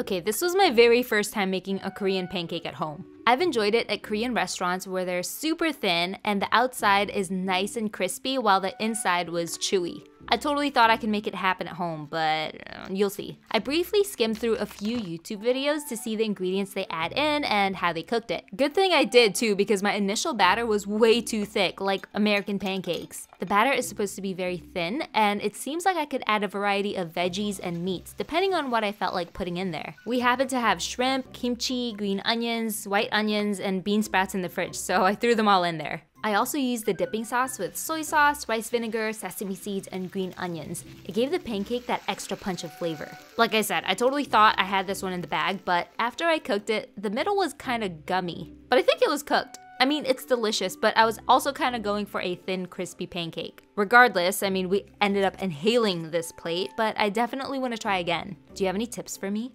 Okay, this was my very first time making a Korean pancake at home. I've enjoyed it at Korean restaurants where they're super thin and the outside is nice and crispy while the inside was chewy. I totally thought I could make it happen at home, but uh, you'll see. I briefly skimmed through a few YouTube videos to see the ingredients they add in and how they cooked it. Good thing I did too because my initial batter was way too thick, like American pancakes. The batter is supposed to be very thin and it seems like I could add a variety of veggies and meats depending on what I felt like putting in there. We happened to have shrimp, kimchi, green onions, white onions, and bean sprouts in the fridge, so I threw them all in there. I also used the dipping sauce with soy sauce, rice vinegar, sesame seeds, and green onions. It gave the pancake that extra punch of flavor. Like I said, I totally thought I had this one in the bag, but after I cooked it, the middle was kind of gummy. But I think it was cooked. I mean, it's delicious, but I was also kind of going for a thin, crispy pancake. Regardless, I mean, we ended up inhaling this plate, but I definitely want to try again. Do you have any tips for me?